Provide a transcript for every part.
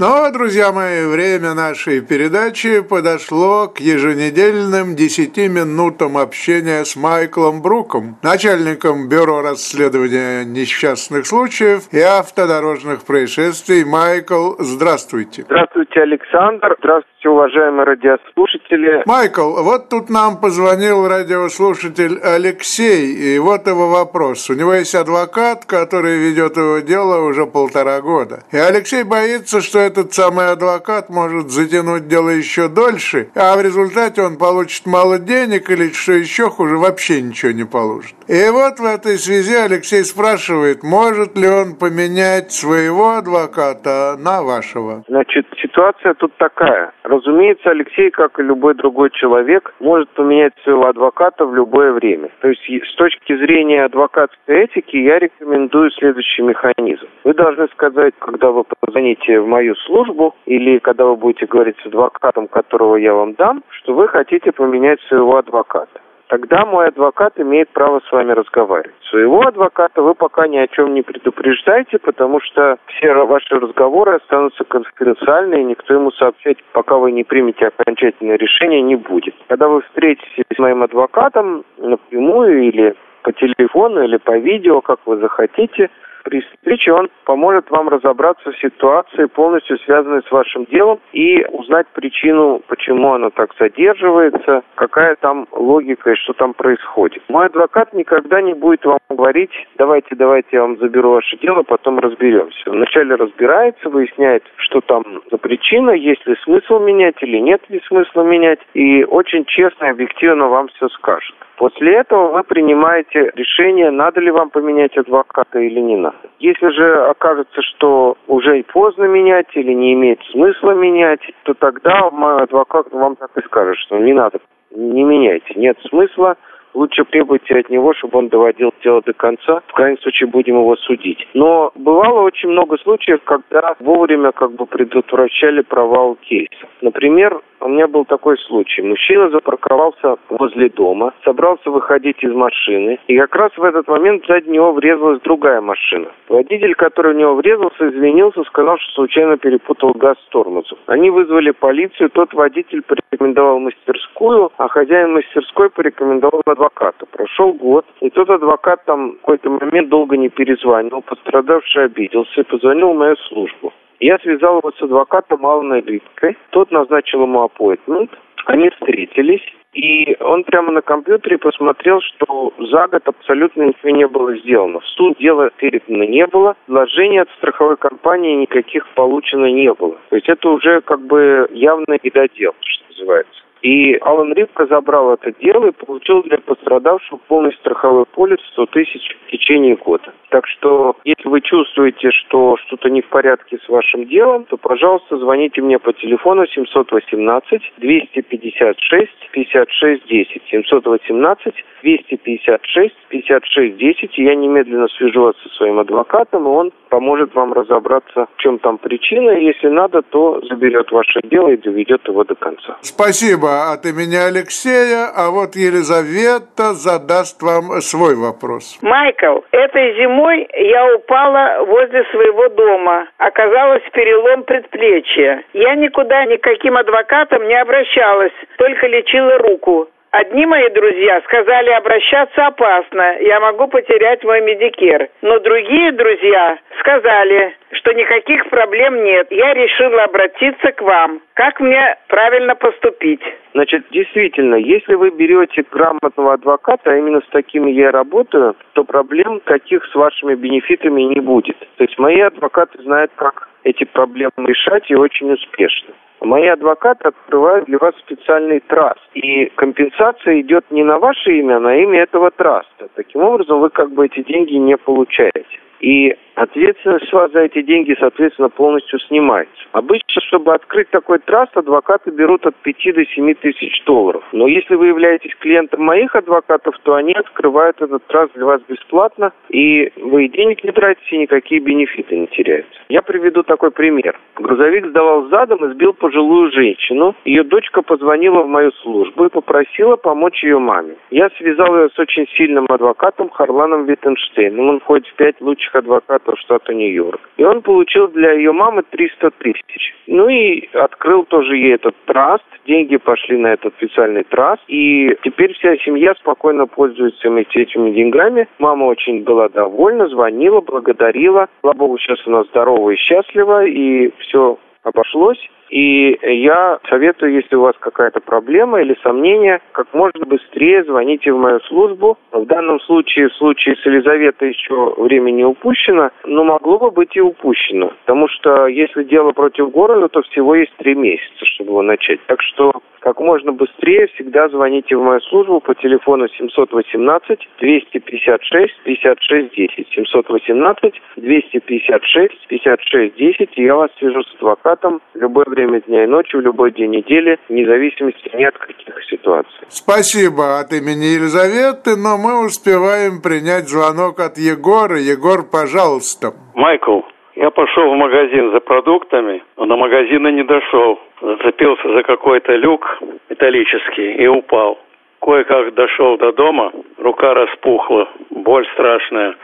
Но, друзья мои, время нашей передачи подошло к еженедельным 10 минутам общения с Майклом Бруком, начальником Бюро расследования несчастных случаев и автодорожных происшествий. Майкл, здравствуйте. Здравствуйте, Александр. Здравствуйте, уважаемые радиослушатели. Майкл, вот тут нам позвонил радиослушатель Алексей, и вот его вопрос. У него есть адвокат, который ведет его дело уже полтора года. И Алексей боится, что этот самый адвокат может затянуть дело еще дольше, а в результате он получит мало денег или, что еще хуже, вообще ничего не получит. И вот в этой связи Алексей спрашивает, может ли он поменять своего адвоката на вашего? Значит, ситуация тут такая. Разумеется, Алексей, как и любой другой человек, может поменять своего адвоката в любое время. То есть с точки зрения адвокатской этики я рекомендую следующий механизм. Вы должны сказать, когда вы позвоните в мою службу или когда вы будете говорить с адвокатом, которого я вам дам, что вы хотите поменять своего адвоката тогда мой адвокат имеет право с вами разговаривать. Своего адвоката вы пока ни о чем не предупреждаете, потому что все ваши разговоры останутся конфиденциальны, и никто ему сообщать, пока вы не примете окончательное решение, не будет. Когда вы встретитесь с моим адвокатом напрямую или по телефону или по видео, как вы захотите, при встрече он поможет вам разобраться в ситуации, полностью связанной с вашим делом, и узнать причину, почему она так задерживается, какая там логика и что там происходит. Мой адвокат никогда не будет вам говорить, давайте, давайте я вам заберу ваше дело, потом разберемся. Вначале разбирается, выясняет, что там за причина, есть ли смысл менять или нет ли смысла менять, и очень честно и объективно вам все скажет. После этого вы принимаете решение, надо ли вам поменять адвоката или не надо. Если же окажется, что уже и поздно менять или не имеет смысла менять, то тогда мой адвокат вам так и скажет, что не надо, не меняйте, нет смысла, лучше требуйте от него, чтобы он доводил дело до конца. В крайнем случае будем его судить. Но бывало очень много случаев, когда вовремя как бы предотвращали провал кейса. Например, у меня был такой случай. Мужчина запарковался возле дома, собрался выходить из машины, и как раз в этот момент сзади него врезалась другая машина. Водитель, который в него врезался, извинился, сказал, что случайно перепутал газ с тормозом. Они вызвали полицию, тот водитель порекомендовал мастерскую, а хозяин мастерской порекомендовал адвоката. Прошел год, и тот адвокат там в какой-то момент долго не перезванивал, пострадавший обиделся и позвонил в мою службу. Я связал его с адвокатом Алланой Липкой. Тот назначил ему аппойтмент. Они встретились. И он прямо на компьютере посмотрел, что за год абсолютно ничего не было сделано. В суд дело передано не было, вложений от страховой компании никаких получено не было. То есть это уже как бы явно недодел, что называется. И Алан Рибко забрал это дело и получил для пострадавшего полный страховой полис 100 тысяч в течение года. Так что, если вы чувствуете, что что-то не в порядке с вашим делом, то, пожалуйста, звоните мне по телефону 718 256 56 10. 718 256 56 10. И я немедленно свяжу вас со своим адвокатом, и он поможет вам разобраться, в чем там причина. Если надо, то заберет ваше дело и доведет его до конца. Спасибо от имени Алексея. А вот Елизавета задаст вам свой вопрос. Майкл, этой зимой я упала возле своего дома. Оказалось перелом предплечья. Я никуда никаким адвокатом не обращалась, только лечила руку. Одни мои друзья сказали, обращаться опасно, я могу потерять мой медикер. Но другие друзья сказали, что никаких проблем нет. Я решила обратиться к вам. Как мне правильно поступить? Значит, действительно, если вы берете грамотного адвоката, а именно с такими я работаю, то проблем таких с вашими бенефитами не будет. То есть мои адвокаты знают, как эти проблемы решать и очень успешно. Мои адвокаты открывают для вас специальный траст. И компенсация идет не на ваше имя, а на имя этого траста. Таким образом, вы как бы эти деньги не получаете. И ответственность вас за эти деньги, соответственно, полностью снимается. Обычно, чтобы открыть такой траст, адвокаты берут от 5 до 7 тысяч долларов. Но если вы являетесь клиентом моих адвокатов, то они открывают этот траст для вас бесплатно, и вы и денег не тратите, и никакие бенефиты не теряются. Я приведу такой пример. Грузовик сдавал задом и сбил пожилую женщину. Ее дочка позвонила в мою службу и попросила помочь ее маме. Я связал ее с очень сильным адвокатом Харланом Виттенштейном. Он входит в пять лучших адвокатов американского штата Нью-Йорк. И он получил для ее мамы 300 тысяч. Ну и открыл тоже ей этот траст, деньги пошли на этот специальный траст, и теперь вся семья спокойно пользуется этими деньгами. Мама очень была довольна, звонила, благодарила. Слава богу, сейчас она здорова и счастлива, и все обошлось. И я советую, если у вас какая-то проблема или сомнение, как можно быстрее звоните в мою службу. В данном случае, в случае с Елизаветой еще время не упущено, но могло бы быть и упущено. Потому что если дело против города, то всего есть три месяца, чтобы его начать. Так что как можно быстрее всегда звоните в мою службу по телефону 718 256 56 10. 718 256 56 10. И я вас свяжу с адвокатом в любое время дня и ночи, в любой день недели, вне зависимости ни от каких ситуаций. Спасибо от имени Елизаветы, но мы успеваем принять звонок от Егора. Егор, пожалуйста. Майкл, я пошел в магазин за продуктами, но до магазина не дошел. Зацепился за какой-то люк металлический и упал. Кое-как дошел до дома, рука распухла, боль страшная.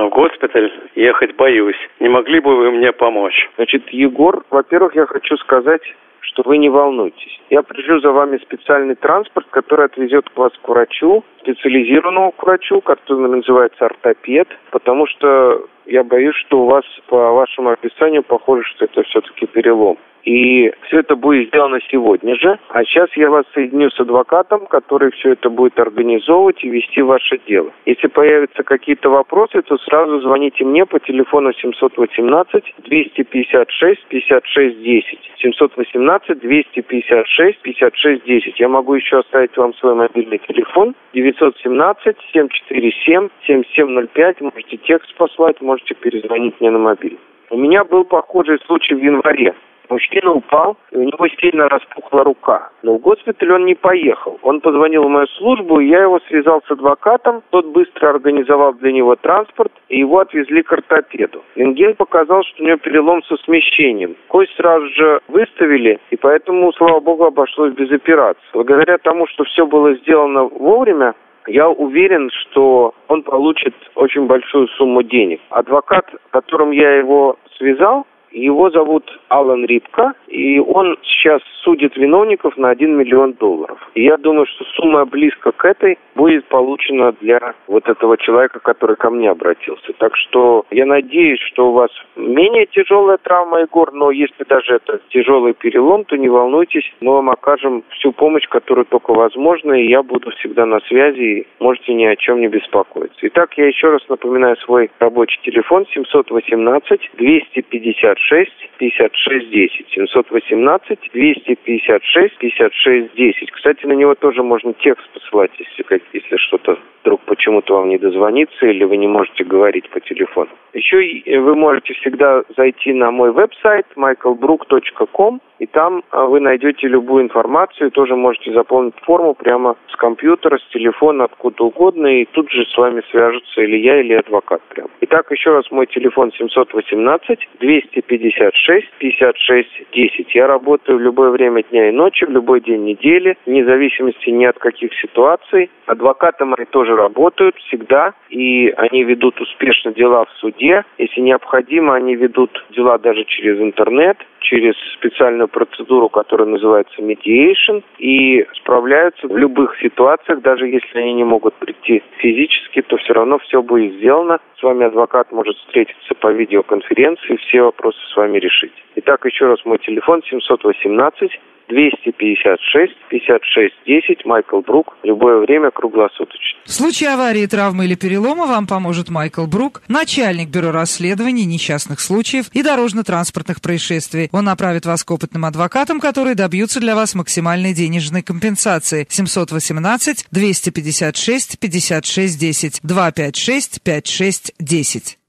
Но в госпиталь ехать боюсь. Не могли бы вы мне помочь? Значит, Егор, во-первых, я хочу сказать, что вы не волнуйтесь. Я пришлю за вами специальный транспорт, который отвезет вас к врачу, специализированному врачу, который называется ортопед, потому что я боюсь, что у вас по вашему описанию похоже, что это все-таки перелом. И все это будет сделано сегодня же. А сейчас я вас соединю с адвокатом, который все это будет организовывать и вести ваше дело. Если появятся какие-то вопросы, то сразу звоните мне по телефону 718 256 56 10. 718 256 56 10. Я могу еще оставить вам свой мобильный телефон 917 747 7705. Можете текст послать, можете перезвонить мне на мобильный. У меня был похожий случай в январе. Мужчина упал, и у него сильно распухла рука. Но в госпиталь он не поехал. Он позвонил в мою службу, и я его связал с адвокатом. Тот быстро организовал для него транспорт, и его отвезли к ортопеду. Рентген показал, что у него перелом со смещением. Кость сразу же выставили, и поэтому, слава богу, обошлось без операции. Благодаря тому, что все было сделано вовремя, я уверен, что он получит очень большую сумму денег. Адвокат, которым я его связал, его зовут Алан Рипка, и он сейчас судит виновников на 1 миллион долларов. И я думаю, что сумма близко к этой будет получена для вот этого человека, который ко мне обратился. Так что я надеюсь, что у вас менее тяжелая травма, Егор, но если даже это тяжелый перелом, то не волнуйтесь, мы вам окажем всю помощь, которую только возможно, и я буду всегда на связи, и можете ни о чем не беспокоиться. Итак, я еще раз напоминаю свой рабочий телефон 718 256 56 10 718 256 56 10. Кстати, на него тоже можно текст посылать, если, если что-то вдруг почему-то вам не дозвонится или вы не можете говорить по телефону. Еще вы можете всегда зайти на мой веб-сайт michaelbrook.com и там а, вы найдете любую информацию, тоже можете заполнить форму прямо с компьютера, с телефона, откуда угодно, и тут же с вами свяжутся или я, или адвокат прямо. Итак, еще раз мой телефон 718 256 56 10. Я работаю в любое время дня и ночи, в любой день недели, вне зависимости ни от каких ситуаций. Адвокаты мои тоже работают всегда, и они ведут успешно дела в суде. Если необходимо, они ведут дела даже через интернет, через специальную процедуру, которая называется mediation, и справляются в любых ситуациях, даже если они не могут прийти физически, то все равно все будет сделано. С вами адвокат может встретиться по видеоконференции, все вопросы с вами решить. Итак, еще раз мой телефон 718 256 56 10 Майкл Брук. Любое время круглосуточно. В случае аварии, травмы или перелома вам поможет Майкл Брук, начальник бюро расследований несчастных случаев и дорожно-транспортных происшествий. Он направит вас к опытным адвокатам, которые добьются для вас максимальной денежной компенсации. 718 256 56 10 256 56 10.